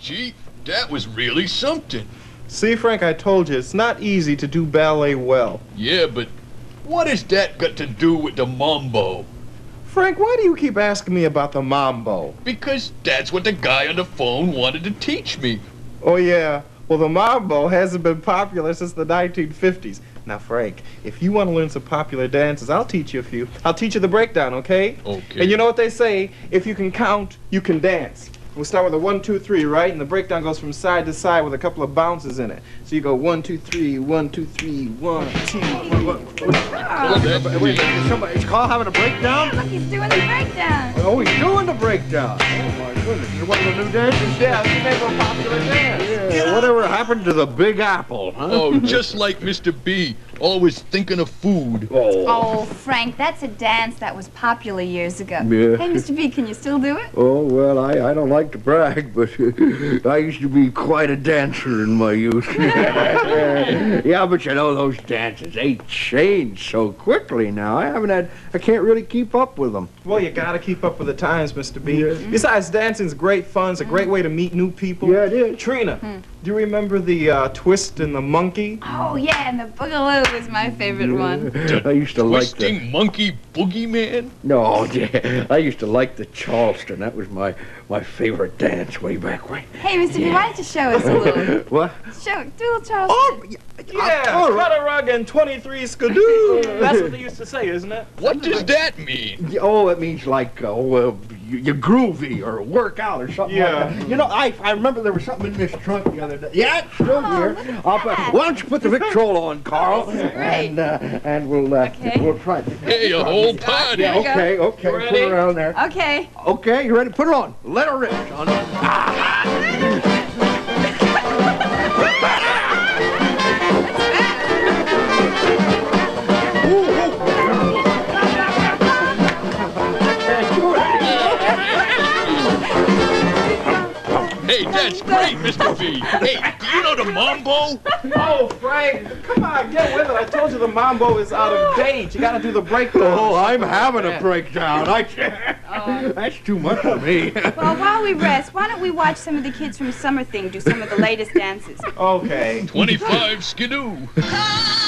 Gee, that was really something. See, Frank, I told you, it's not easy to do ballet well. Yeah, but what has that got to do with the mambo? Frank, why do you keep asking me about the mambo? Because that's what the guy on the phone wanted to teach me. Oh, yeah. Well, the mambo hasn't been popular since the 1950s. Now, Frank, if you want to learn some popular dances, I'll teach you a few. I'll teach you the breakdown, okay? Okay. And you know what they say? If you can count, you can dance. We start with a one, two, three, right? And the breakdown goes from side to side with a couple of bounces in it. So you go one, two, three, one, two, three, one, two, one, one. Well, that's Wait, wait, is somebody, is Carl having a breakdown? Look, he's doing the breakdown. Oh, he's doing the breakdown. Oh, my goodness. Is it one of the new dances? Yeah, it's a a popular dance. Yeah, whatever happened to the Big Apple, huh? Oh, just like Mr. B, always thinking of food. Oh. Oh, Frank, that's a dance that was popular years ago. Yeah. Hey, Mr. B, can you still do it? Oh, well, I, I don't like to brag, but I used to be quite a dancer in my youth. yeah, but you know, those dances, they change so quickly now. I haven't had, I can't really keep up with them. Well, you gotta keep up with the times, Mr. B. Mm-hmm. Besides, dancing's great fun. It's a great mm-hmm. way to meet new people. Yeah, it is. Trina, hmm. do you remember the uh, twist and the monkey? Oh, yeah, and the boogaloo was my favorite one. I used to like the... Twisting monkey boogeyman? No, yeah, I used to like the Charleston. That was my, my favorite dance way back when. Hey, Mr. B, why don't you show us a little? What? Show, do a little Charleston. Oh, Yeah, all right. cut a rug and 23 skidoo. That's what they used to say, isn't it? What does that mean? Oh, it means like, uh, oh, uh, you, you groovy or work out or something Yeah. like that. You know, I, I remember there was something in this trunk the other day. Yeah, it's still Oh, here. look at I'll put- that. why don't you put the Victrola on, Carl? great. And, uh, and we'll, uh, Okay. we'll try it. Hey, a whole party. Yeah, Here we go. okay, okay. You Put ready? it around there. Okay. Okay, you ready? Put it on. Let her rip, son. Hey, that's great, Mr. B. Hey, do you know the mambo? Oh, Frank, come on, get with it. I told you the mambo is out of date. You gotta do the breakdown. Oh, I'm having a breakdown. I can't. Oh. That's too much for me. Well, while we rest, why don't we watch some of the kids from Summerthing do some of the latest dances? Okay. 25 skidoo. Come